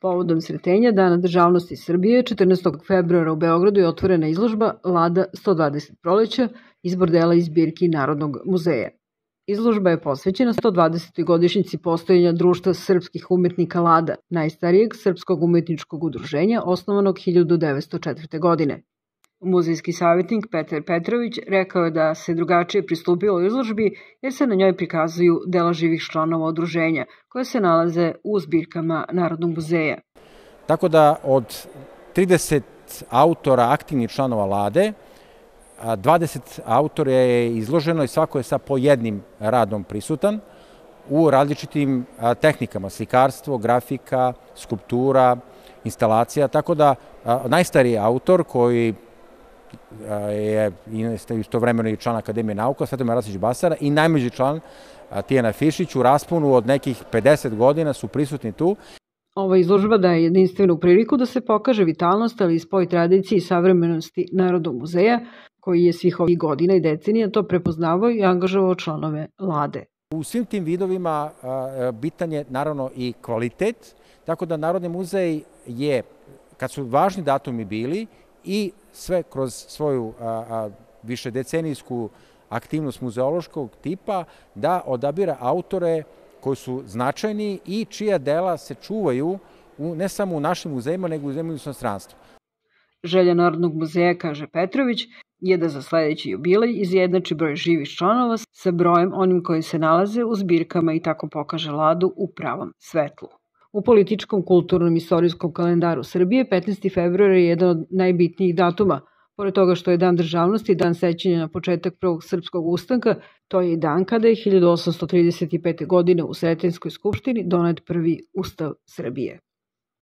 Povodom sretenja Dana državnosti Srbije 14. februara u Beogradu je otvorena izložba Lada 120 proleća izbor dela iz zbirki Narodnog muzeja. Izložba je posvećena 120. godišnjici postojanja Društva srpskih umetnika Lada, najstarijeg srpskog umetničkog udruženja osnovanog 1904. godine. Muzejski savjetnik Petar Petrović rekao je da se drugačije pristupilo izložbi jer se na njoj prikazuju dela živih članova udruženja koje se nalaze u zbirkama Narodnog muzeja. Tako da od 30 autora aktivnih članova Lade, 20 autora je izloženo i svako je sa po jednim radom prisutan u različitim tehnikama, slikarstvo, grafika, skulptura, instalacija, tako da najstariji autor koji je istovremeno i član Akademije nauka, Svetomir Rasić Basara i najmeđi član Tijana Fišić u rasponu od nekih 50 godina su prisutni tu. Ova izložba daje jedinstvenu priliku da se pokaže vitalnost, ali i spoj tradicije i savremenosti Narodnog muzeja, koji je svih ovih godina i decenija to prepoznavao i angažovao članove vlade. U svim tim vidovima bitan je naravno i kvalitet, tako da Narodni muzej je, kad su važni datumi bili, i sve kroz svoju a, a, višedecenijsku aktivnost muzeološkog tipa da odabira autore koji su značajni i čija dela se čuvaju u, ne samo u našim muzejima, nego u zemlju inostranstvu. Želja Narodnog muzeja, kaže Petrović, je da za sledeći jubilej izjednači broj živih članova sa brojem onim koji se nalaze u zbirkama i tako pokaže Ladu u pravom svetlu. U političkom, kulturnom i istorijskom kalendaru Srbije 15. februar je jedan od najbitnijih datuma. Pored toga što je dan državnosti dan sećanja na početak prvog srpskog ustanka, to je i dan kada je 1835. godine u Sretenskoj skupštini donet prvi ustav Srbije.